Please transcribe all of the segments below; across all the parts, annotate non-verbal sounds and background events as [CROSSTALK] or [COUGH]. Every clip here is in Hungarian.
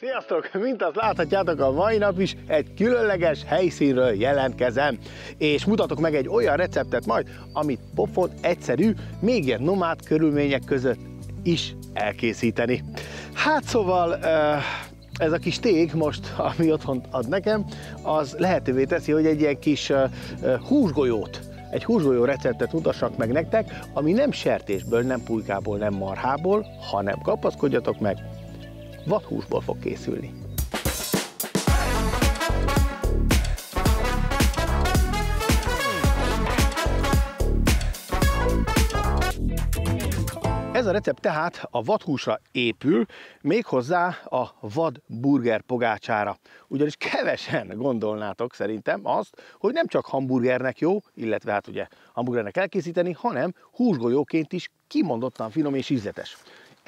Sziasztok! Mint azt láthatjátok, a mai nap is egy különleges helyszínről jelentkezem, és mutatok meg egy olyan receptet majd, amit pofon egyszerű, még ilyen nomád körülmények között is elkészíteni. Hát szóval ez a kis tég most, ami otthon ad nekem, az lehetővé teszi, hogy egy ilyen kis húsgolyót egy húsgolyó receptet mutassak meg nektek, ami nem sertésből, nem pulykából, nem marhából, hanem kapaszkodjatok meg, vadhúsból fog készülni. Ez a recept tehát a vadhúsra épül, méghozzá a vad burger pogácsára. Ugyanis kevesen gondolnátok szerintem azt, hogy nem csak hamburgernek jó, illetve hát ugye hamburgernek elkészíteni, hanem húsgolyóként is kimondottan finom és ízletes.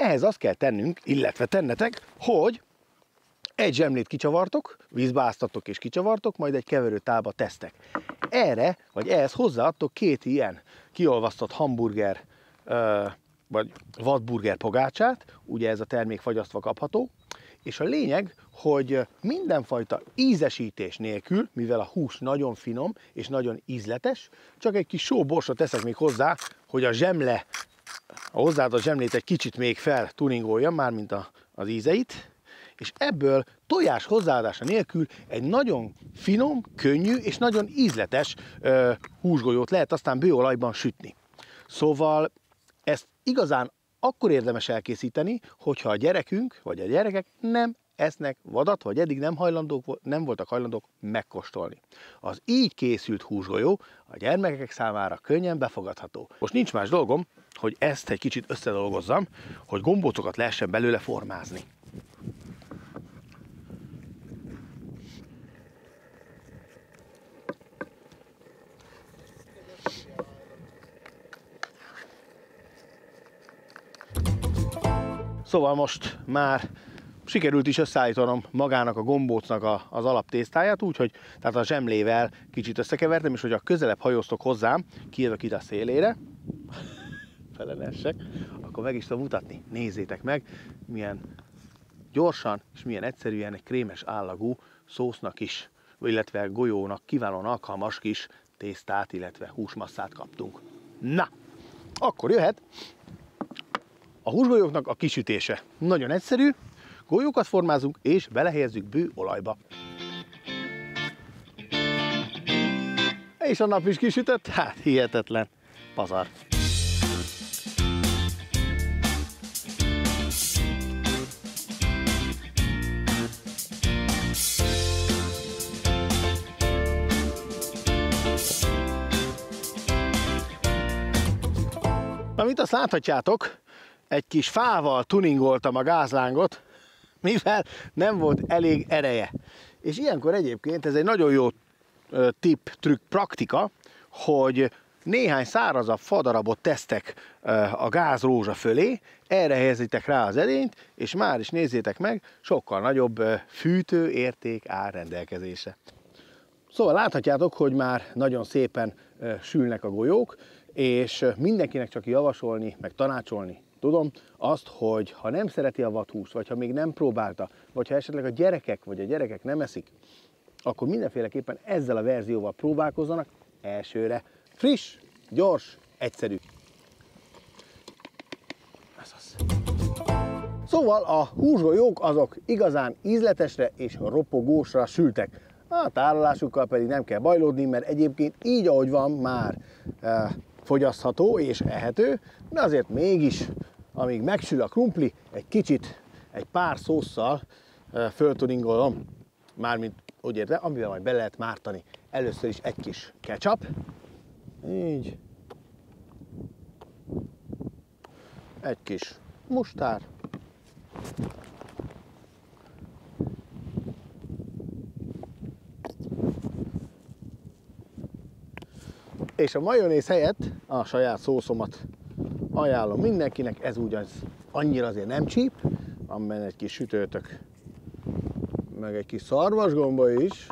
Ehhez azt kell tennünk, illetve tennetek, hogy egy zsemlét kicsavartok, vízbe áztatok és kicsavartok, majd egy keverőtálba tesztek. Erre, vagy ehhez hozzáadtok két ilyen kiolvasztott hamburger, vagy vadburger pogácsát, ugye ez a termék fagyasztva kapható, és a lényeg, hogy mindenfajta ízesítés nélkül, mivel a hús nagyon finom és nagyon ízletes, csak egy kis sóborsot teszek még hozzá, hogy a zsemle a hozzáadott zsemlét egy kicsit még fel tuningolja, mármint a, az ízeit, és ebből tojás hozzáadása nélkül egy nagyon finom, könnyű és nagyon ízletes ö, húsgolyót lehet aztán bőolajban sütni. Szóval ezt igazán akkor érdemes elkészíteni, hogyha a gyerekünk vagy a gyerekek nem esznek vadat, vagy eddig nem, hajlandók, nem voltak hajlandók megkóstolni. Az így készült húsgolyó a gyermekek számára könnyen befogadható. Most nincs más dolgom, hogy ezt egy kicsit összedolgozzam, hogy gombócokat lehessen belőle formázni. Szóval most már sikerült is összeállítanom magának a gombócnak a, az alaptésztáját, úgyhogy tehát a zsemlével kicsit összekevertem, és hogy a közelebb hajóztok hozzám, kijövök ide a szélére, [LAUGHS] felenesek, akkor meg is tudom mutatni. Nézzétek meg, milyen gyorsan és milyen egyszerűen egy krémes állagú szósznak is, illetve golyónak kiválóan alkalmas kis tésztát, illetve húsmasszát kaptunk. Na, akkor jöhet a húsgolyóknak a kisütése. Nagyon egyszerű, golyókat formázunk és belehelyezzük bő olajba. És a nap is kisütött? Hát hihetetlen. Pazar. Amit azt láthatjátok, egy kis fával tuningoltam a gázlángot, mivel nem volt elég ereje. És ilyenkor egyébként ez egy nagyon jó tip, trükk, praktika, hogy néhány szárazabb fadarabot tesztek a gáz rózsa fölé, erre helyezitek rá az edényt, és már is nézzétek meg, sokkal nagyobb fűtő érték áll rendelkezésre. Szóval láthatjátok, hogy már nagyon szépen sülnek a golyók, és mindenkinek csak javasolni, meg tanácsolni tudom azt, hogy ha nem szereti a vathúst, vagy ha még nem próbálta, vagy ha esetleg a gyerekek, vagy a gyerekek nem eszik, akkor mindenféleképpen ezzel a verzióval próbálkozzanak elsőre. Friss, gyors, egyszerű. Ez az. Szóval a húsgolyók azok igazán ízletesre és ropogósra sültek. A tárolásukkal pedig nem kell bajlódni, mert egyébként így, ahogy van, már e, fogyasztható és ehető, de azért mégis amíg megsül a krumpli, egy kicsit, egy pár szószal föltuningolom, mármint úgy érte, amivel majd be lehet mártani. Először is egy kis ketchup, így, egy kis mustár, és a majonéz helyett a saját szószomat ajánlom mindenkinek, ez úgy az annyira azért nem csíp, van egy kis sütőtök, meg egy kis szarvasgomba is,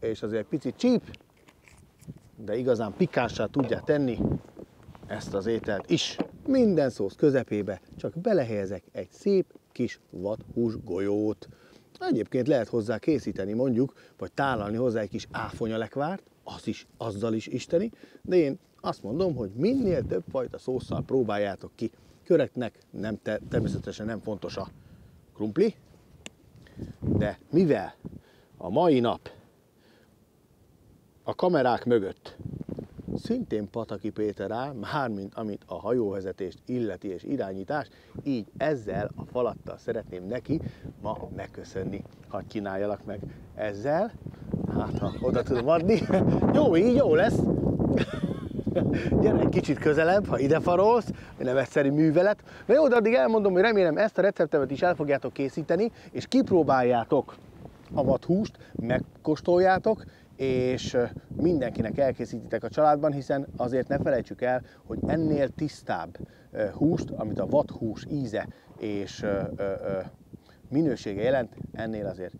és azért picit csíp, de igazán pikánsá tudja tenni ezt az ételt is. Minden szósz közepébe csak belehelyezek egy szép kis vadhús golyót. Egyébként lehet hozzá készíteni mondjuk, vagy tálalni hozzá egy kis áfonyalekvárt, az is, azzal is isteni, de én azt mondom, hogy minél több fajta szószal próbáljátok ki. Köreknek nem te, természetesen nem fontos a krumpli, de mivel a mai nap a kamerák mögött szintén Pataki Péter áll, mármint amit a hajóvezetést illeti és irányítás, így ezzel a falattal szeretném neki ma megköszönni. Hadd csináljalak meg ezzel, hát ha oda tudom adni. [LAUGHS] jó, így jó lesz. [LAUGHS] Gyere egy kicsit közelebb, ha ide farolsz, nem egyszerű művelet. Na jó, addig elmondom, hogy remélem ezt a receptemet is el fogjátok készíteni, és kipróbáljátok a vadhúst, megkóstoljátok, és mindenkinek elkészítitek a családban, hiszen azért ne felejtsük el, hogy ennél tisztább húst, amit a vadhús íze és minősége jelent, ennél azért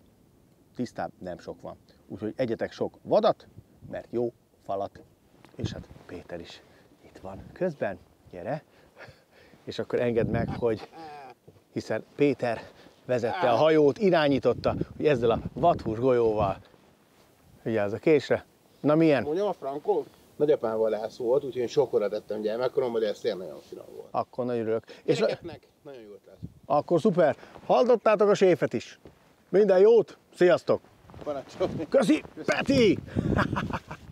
tisztább nem sok van. Úgyhogy egyetek sok vadat, mert jó falat, és hát Péter is itt van közben, gyere, és akkor engedd meg, hogy hiszen Péter vezette a hajót, irányította, hogy ezzel a vadhús golyóval Vigyázz a késre. Na milyen? Mondjam a Frankó? Nagyapám vadász volt, úgyhogy én sokkora tettem gyermekkoromban, de ez tényleg nagyon finom volt. Akkor nagyon örülök. És Gyerekeknek nagyon jó ötlet. Akkor szuper. Hallottátok a séfet is. Minden jót, sziasztok! Parancsolj! Köszi, Peti! [LAUGHS]